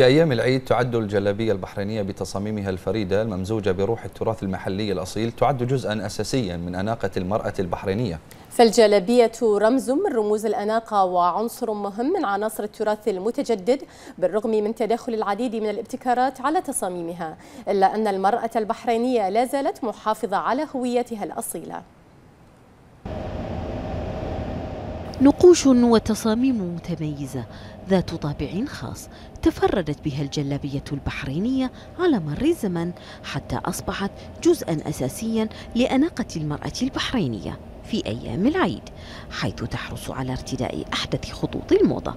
في أيام العيد تعد الجلابية البحرينية بتصاميمها الفريدة الممزوجة بروح التراث المحلي الأصيل تعد جزءا أساسيا من أناقة المرأة البحرينية. فالجلابية رمز من رموز الأناقة وعنصر مهم من عناصر التراث المتجدد بالرغم من تداخل العديد من الابتكارات على تصاميمها إلا أن المرأة البحرينية لا زالت محافظة على هويتها الأصيلة. نقوش وتصاميم متميزة. ذات طابع خاص تفردت بها الجلابية البحرينية على مر الزمن حتى أصبحت جزءا أساسيا لأناقة المرأة البحرينية في أيام العيد حيث تحرص على ارتداء أحدث خطوط الموضة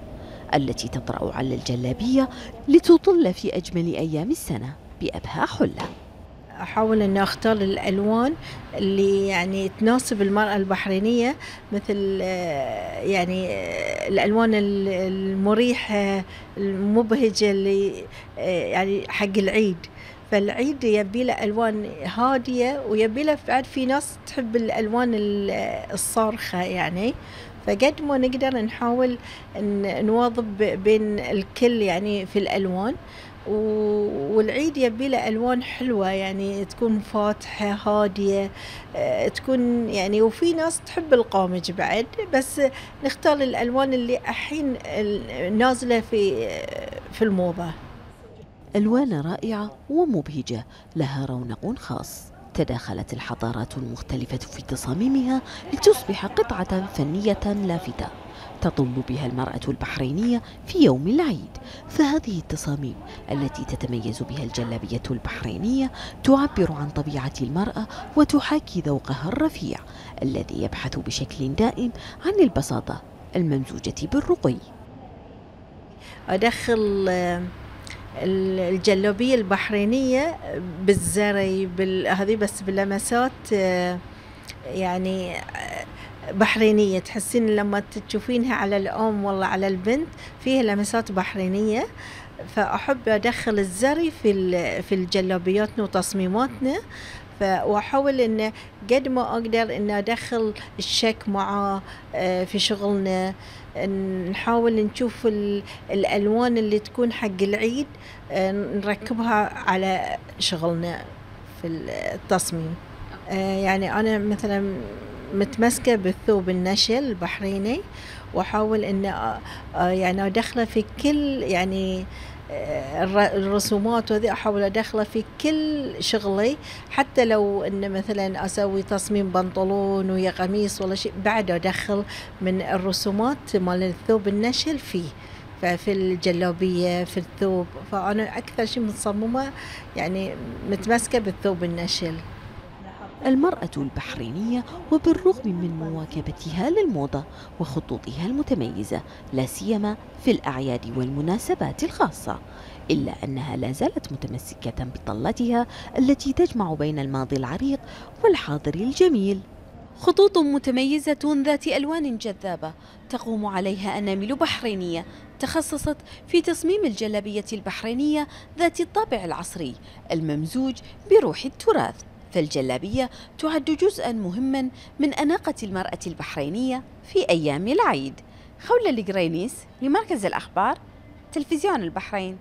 التي تطرأ على الجلابية لتطل في أجمل أيام السنة بأبهى حلة. أحاول إني أختار الألوان اللي يعني تناسب المرأة البحرينية مثل آه، يعني آه، الألوان المريحة المبهجة اللي آه، يعني حق العيد. فالعيد يبي له ألوان هادية ويبي له بعد في ناس تحب الألوان الصارخه يعني. فقد ما نقدر نحاول نواظب بين الكل يعني في الألوان. والعيد يبي له ألوان حلوة يعني تكون فاتحة هادية آه، تكون يعني وفي ناس تحب القامج بعد بس نختار الألوان اللي الحين نازلة في في الموضة. ألوان رائعة ومبهجة لها رونق خاص. تداخلت الحضارات المختلفة في تصاميمها لتصبح قطعة فنية لافتة. تطل بها المرأة البحرينية في يوم العيد. فهذه التصاميم التي تتميز بها الجلابية البحرينية تعبر عن طبيعة المرأة وتحاكي ذوقها الرفيع الذي يبحث بشكل دائم عن البساطة الممزوجة بالرقي. أدخل آه، الجلابية البحرينية بالزري بال... هذه بس باللمسات آه، يعني بحرينية. تحسين لما تشوفينها على الأم والله على البنت فيها لمسات بحرينية. فأحب أدخل الزري في في الجلابياتنا وتصميماتنا. وأحاول إن قد ما أقدر إن أدخل الشك معاه في شغلنا. نحاول نشوف الألوان اللي تكون حق العيد آه، نركبها على شغلنا في التصميم. آه، يعني أنا مثلا متمسكة بالثوب النشل البحريني وأحاول إن يعني أدخله في كل يعني الرسومات وذي أحاول أدخله في كل شغلي حتى لو إن مثلا أسوي تصميم بنطلون ويا قميص ولا شيء بعد أدخل من الرسومات مال الثوب النشل فيه ففي الجلابية في الثوب فأنا أكثر شيء متصممة يعني متمسكة بالثوب النشل. المرأة البحرينية وبالرغم من مواكبتها للموضة وخطوطها المتميزة لا سيما في الأعياد والمناسبات الخاصة إلا أنها لا زالت متمسكة بطلتها التي تجمع بين الماضي العريق والحاضر الجميل. خطوط متميزة ذات ألوان جذابة تقوم عليها أنامل بحرينية تخصصت في تصميم الجلابية البحرينية ذات الطابع العصري الممزوج بروح التراث. فالجلابية تعد جزءا مهما من أناقة المرأة البحرينية في أيام العيد. خولة القرينيس لمركز الأخبار تلفزيون البحرين.